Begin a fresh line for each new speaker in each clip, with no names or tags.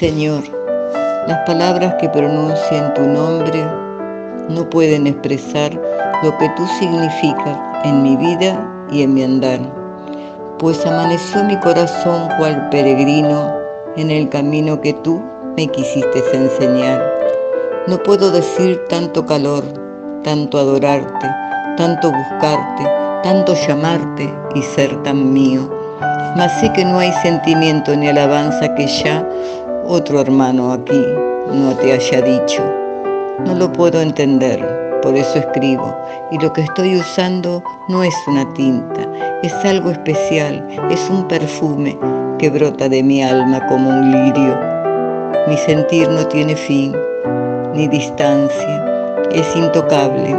Señor, las palabras que pronuncian tu nombre no pueden expresar lo que tú significas en mi vida y en mi andar, pues amaneció mi corazón cual peregrino en el camino que tú me quisiste enseñar. No puedo decir tanto calor, tanto adorarte, tanto buscarte, tanto llamarte y ser tan mío. Mas sé que no hay sentimiento ni alabanza que ya otro hermano aquí no te haya dicho. No lo puedo entender, por eso escribo. Y lo que estoy usando no es una tinta, es algo especial, es un perfume que brota de mi alma como un lirio. Mi sentir no tiene fin ni distancia, es intocable,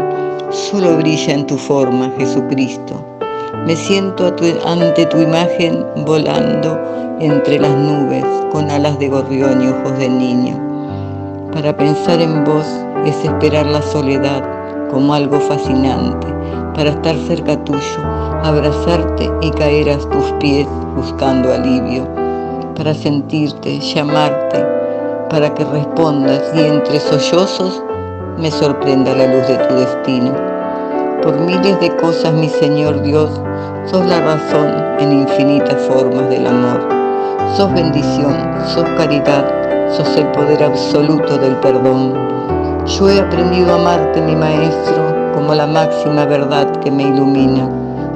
solo brilla en tu forma, Jesucristo. Me siento ante tu imagen volando entre las nubes con alas de gorrión y ojos de niño. Para pensar en vos es esperar la soledad como algo fascinante, para estar cerca tuyo, abrazarte y caer a tus pies buscando alivio, para sentirte, llamarte, para que respondas y entre sollozos me sorprenda la luz de tu destino. Por miles de cosas, mi Señor Dios, sos la razón en infinitas formas del amor. Sos bendición, sos caridad, sos el poder absoluto del perdón. Yo he aprendido a amarte, mi maestro, como la máxima verdad que me ilumina.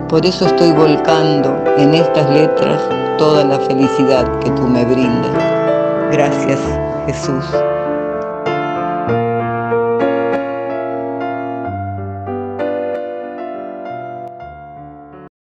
Por eso estoy volcando en estas letras toda la felicidad que tú me brindas. Gracias, Jesús.